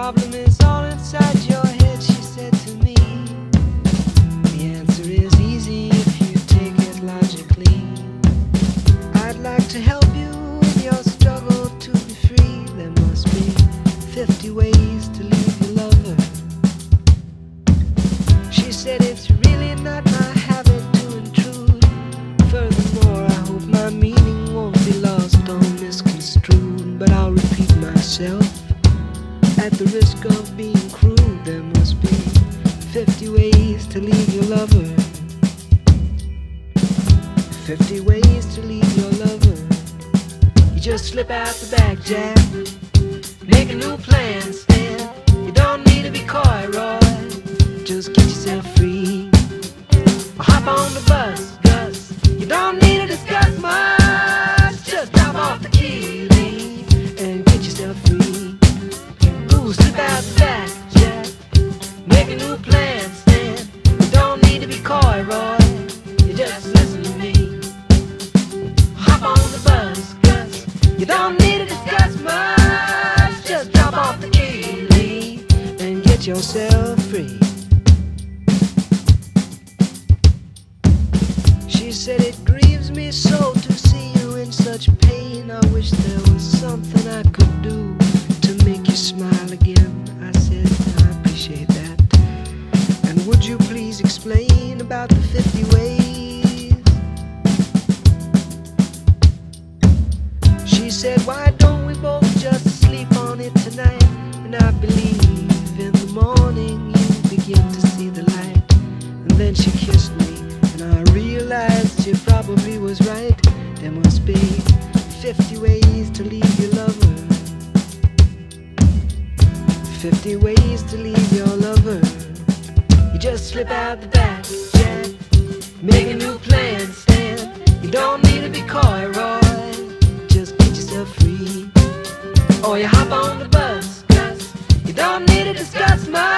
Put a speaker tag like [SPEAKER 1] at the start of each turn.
[SPEAKER 1] problem is all inside your head, she said to me. The answer is easy if you take it logically. I'd like to help you in your struggle to be free. There must be 50 ways to leave your lover. She said it's really not my at the risk of being crude. There must be 50 ways to leave your lover. 50 ways to leave your lover. You just slip out the back, Jack. Make a new plan, Stan. You don't need to be coy, Roy. Just get yourself free. Or hop on the bus, Gus. You don't need to discuss much. Yourself free. She said it grieves me so to see you in such pain. I wish there was something I could do to make you smile again. I said I appreciate that. And would you please explain about the 50 ways? She said, Why 50 ways to leave your lover. 50 ways to leave your lover. You just slip out the back, Jack. Make a new plan, Stan. You don't need to be coy, Roy. Just get yourself free. Or you hop on the bus, Gus You don't need to discuss much.